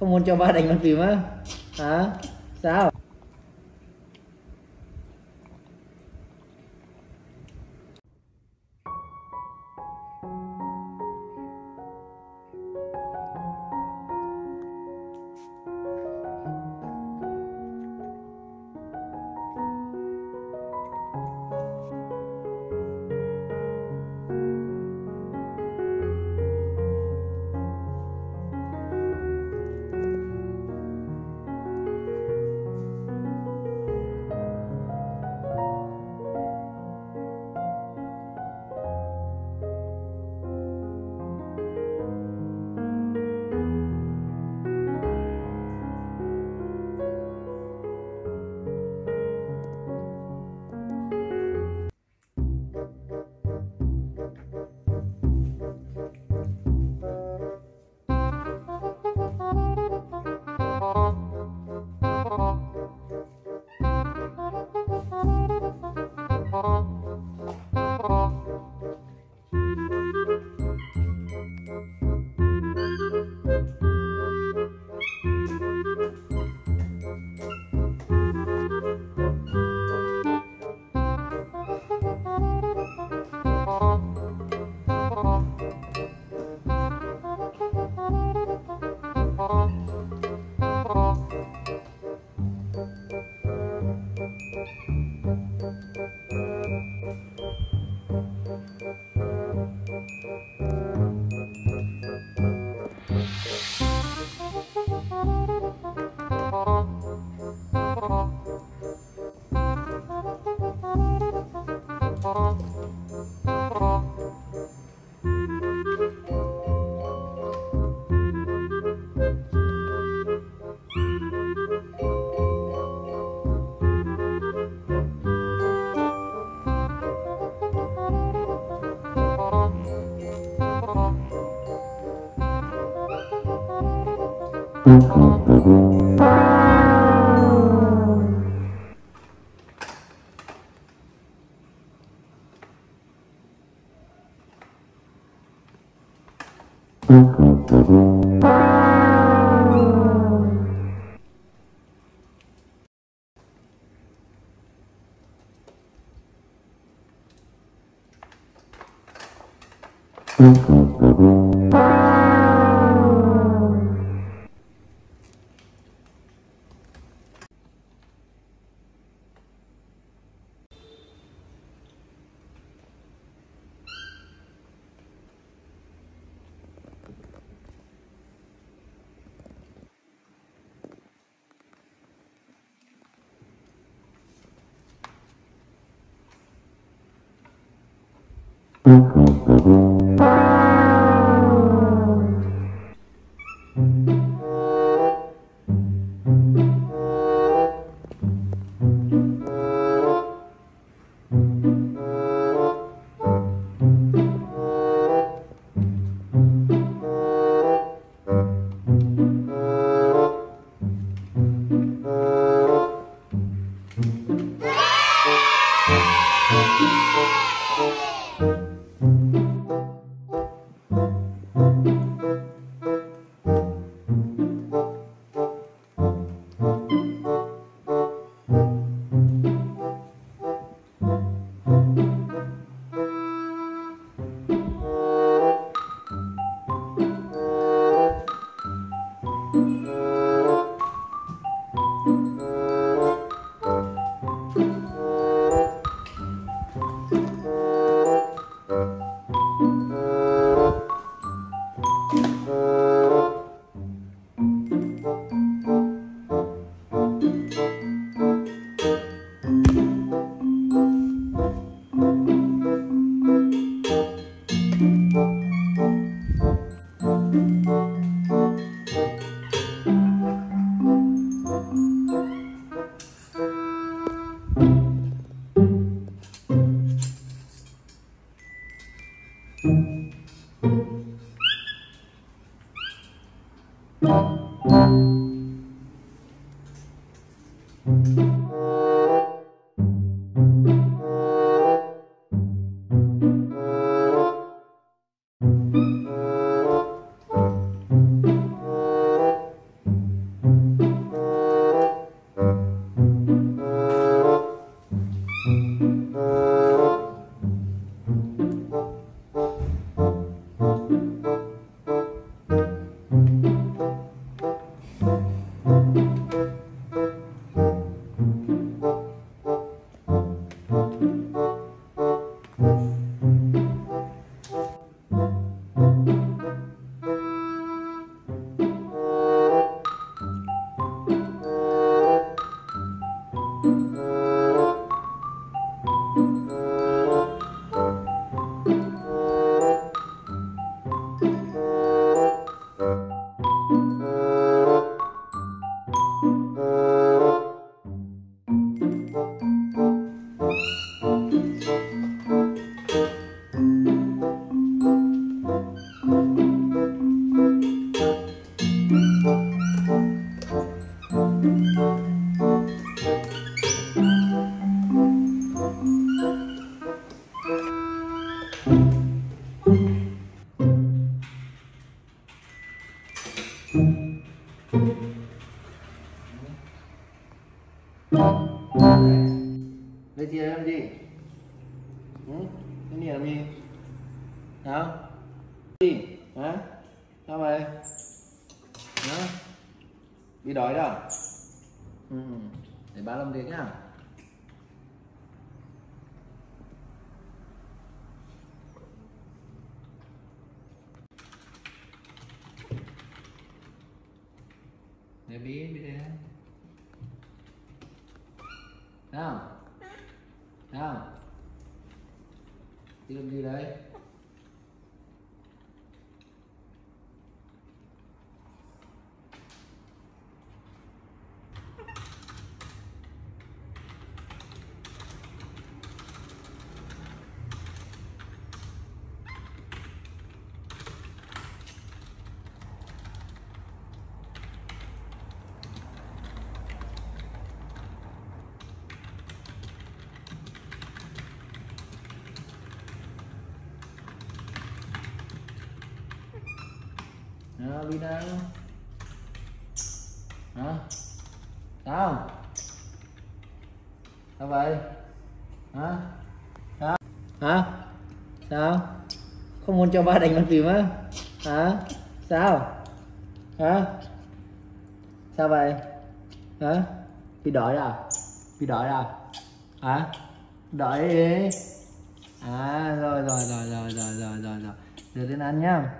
không muốn cho ba đánh bàn phím á? Hả? Sao? Mm-hmm. Ừ, cái này làm gì? Đó đi hả? Sao vậy? Đó bị đói đâu ừ. để ba làm việc nhá. Để biết đi đây nào nào tiếp đi đấy Vina. Hả? Sao sao vậy? Hả? Sao? Hả? Sao? Không muốn cho ba đánh bàn phím á. Hả? Sao? Hả? Sao vậy? Hả? Bị đói à? Bị đói à? Hả? Đói đi. À rồi rồi rồi rồi rồi rồi rồi rồi. Rồi đến ăn nhá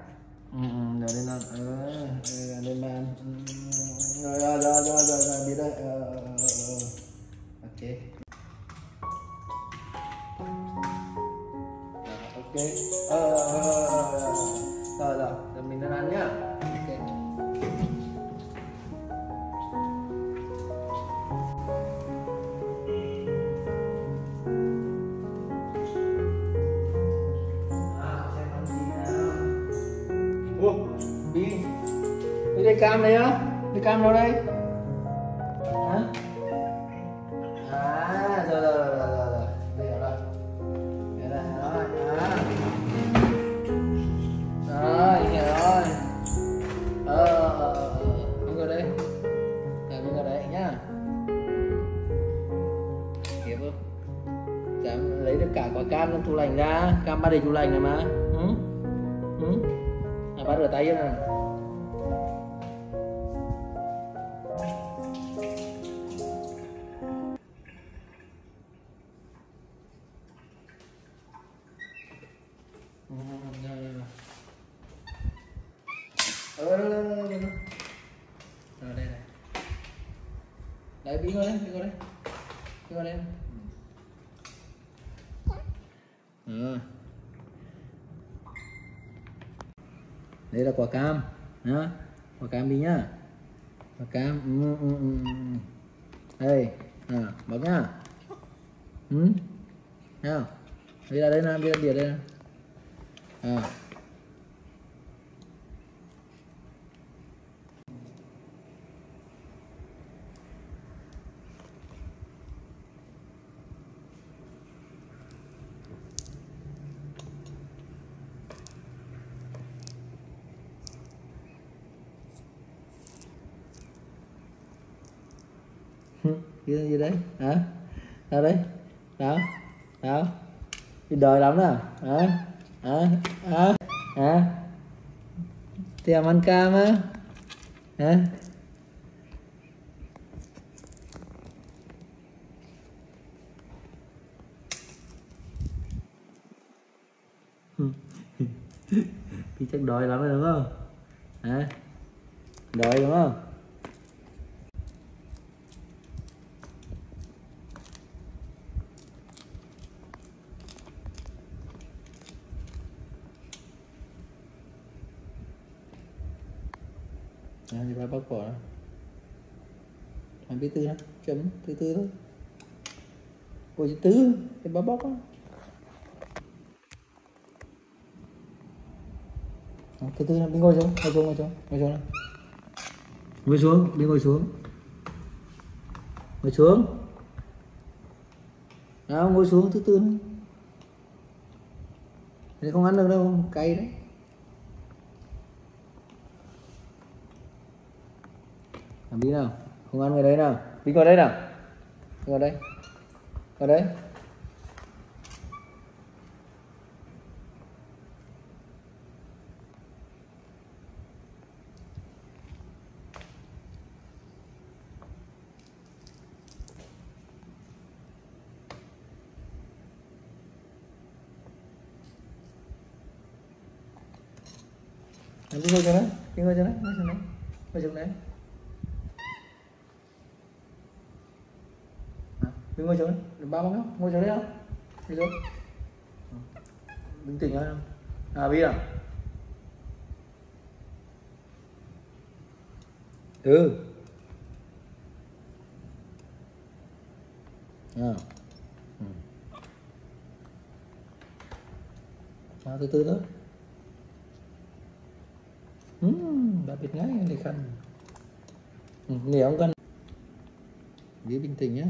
ừ, ừ, rồi lên. Ăn ừ, lên bàn ừ, đi đây cam đây á đi cam đâu đây. Hả? À rồi rồi rồi rồi rồi rồi. Bây giờ rồi. Bây rồi rồi à rồi. Hiểu rồi. Ờ ờ ờ ờ. ờ mình ngồi đây rồi mình ngồi đây nhá. Hiểu không? Dám lấy được cả quả cam trong tủ lạnh ra. Cam ba để tủ lạnh này mà. Ừ? Ừ? À, bắt rửa tay chưa nè đấy bí ngồi đấy bí ngồi đấy bí ngồi đây. Ừ. đây là quả cam nhá. Quả cam đi nhá. Quả cam ừ, ừ, ừ, ừ. đây à, bấm nhá. Ừ. Nào đây là đây nào đây là đĩa đây nè à. Gì, gì đấy? Hả? Đâu đấy. Đó đó đi đời lắm nè hả? Hả? Hả? Hả? Tiệm ăn cam á. Hả? Thì chắc đói lắm rồi đúng không? Hả? Đói đúng không? Bác bỏ. Ba bóc làm bí tư đó, chấm thứ tư thôi. Cô chữ tứ, thì ba bóc á. Tư tư từ đi ngồi xuống ngồi xuống ngồi xuống ngồi xuống ngồi xuống, đi ngồi xuống. Ngồi xuống. Đó, ngồi xuống thứ tư nữa. Thì không ăn được đâu, cay đấy. đi nào. Không ăn người đấy nào. Đi vào đây nào. Đi vào đây. Vào đây. Đi ngồi cho nó, đi ngồi cho nó, ngồi cho nó, ngồi cho nó. Đứng ngồi xuống ba mốt nhá, ngồi xuống đấy không? Đi xuống bình tĩnh thôi. À biết à? Ừ. À. Ừ. à, từ từ đó uhm, đã biết ngay để khăn. Ừ, nếu không cần giữ bình tĩnh nhé